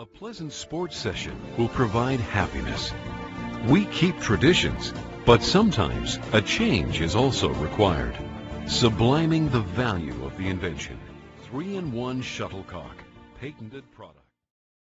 A pleasant sports session will provide happiness. We keep traditions, but sometimes a change is also required. Subliming the value of the invention. 3-in-1 shuttlecock. Patented product.